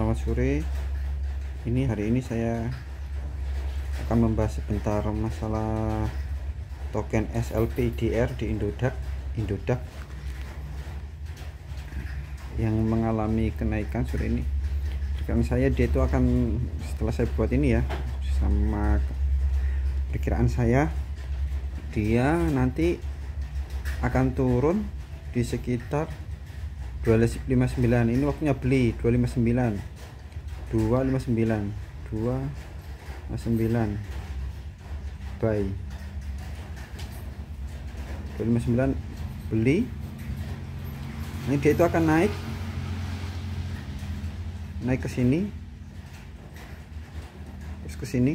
Selamat sore. Ini hari ini saya akan membahas sebentar masalah token SLP IDR di Indodax, Indodax yang mengalami kenaikan sore ini. Perkiraan saya dia itu akan setelah saya buat ini ya sama perkiraan saya dia nanti akan turun di sekitar 259 ini waktunya beli 259 259 259 buy 259 beli. Ini dia itu akan naik. Naik ke sini. Terus ke sini.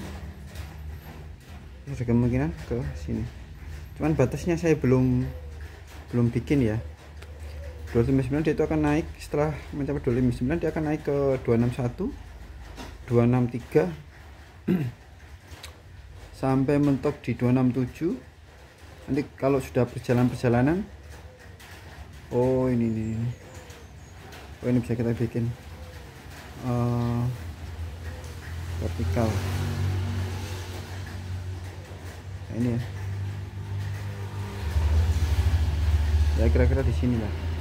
Ada kemungkinan ke sini. Cuman batasnya saya belum belum bikin ya. 259 dia itu akan naik. Setelah mencapai 259 dia akan naik ke 261 263 sampai mentok di 267 nanti kalau sudah perjalanan perjalanan oh ini ini, ini. oh ini bisa kita bikin. Uh, vertikal. Nah, ini ya. Ya kira-kira di sini lah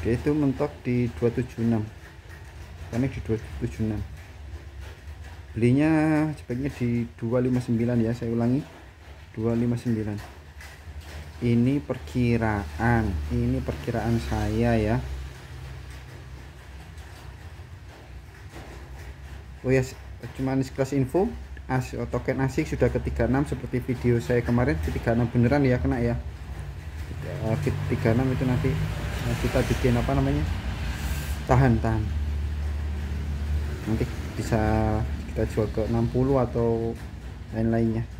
dia itu mentok di 276 karena di 276 belinya sebaiknya di 259 ya saya ulangi. 259 ini perkiraan ini perkiraan saya ya. Oh ya cuman sekelas info. As token asik sudah ke 36 seperti video saya kemarin. Ke 36 beneran ya kena ya. 36 itu nanti nah, kita bikin apa namanya? Tahan tahan. Nanti bisa kita jual ke 60 atau lain-lainnya